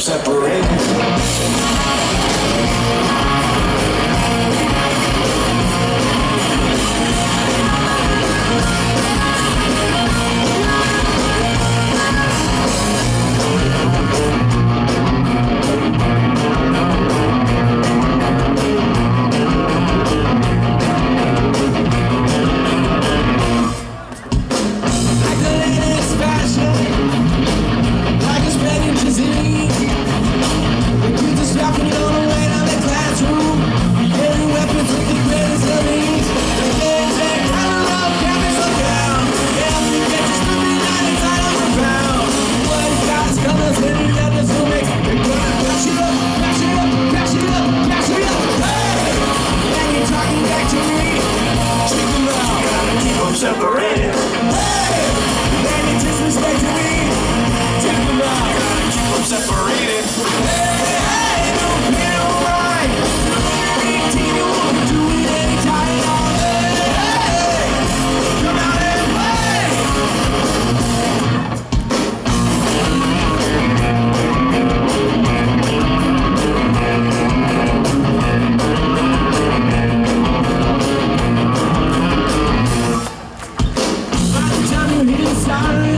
separated. Time